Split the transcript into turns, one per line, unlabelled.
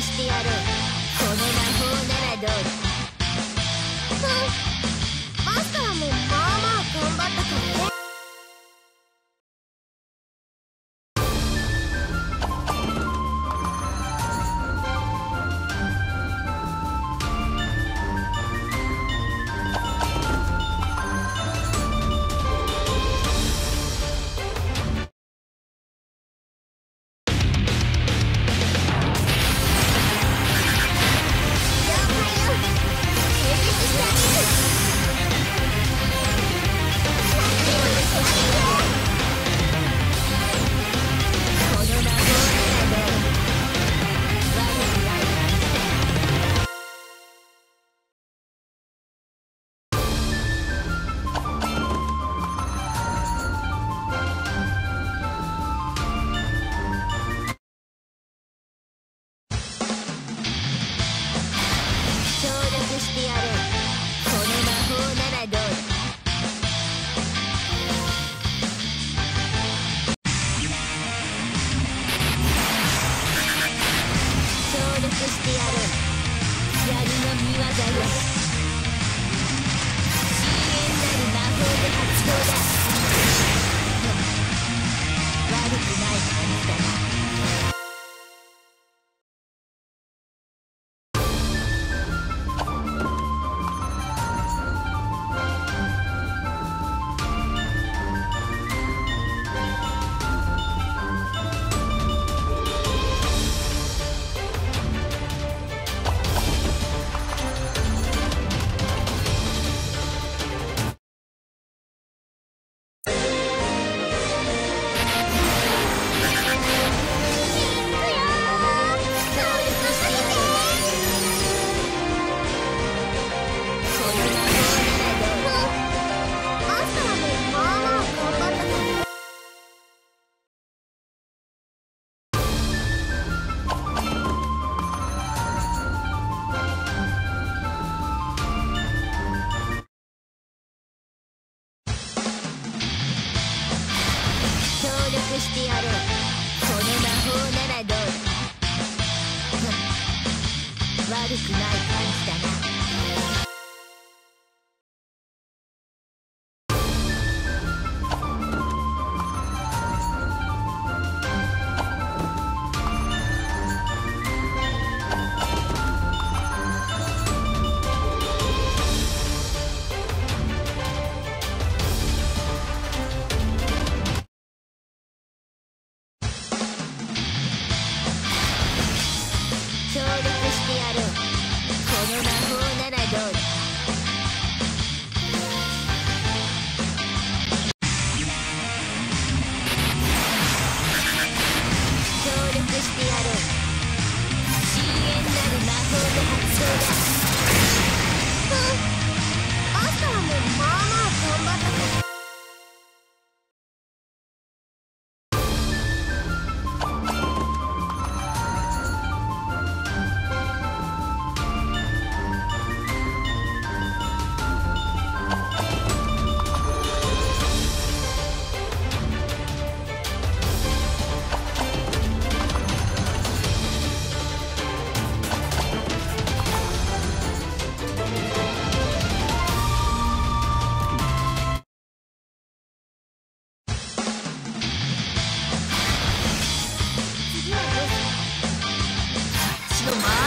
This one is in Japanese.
してやろう。この魔法ならどうだしてやる槍の見業よ。してやろう。この魔法ならどう？だ 悪くない感じだな。the mind.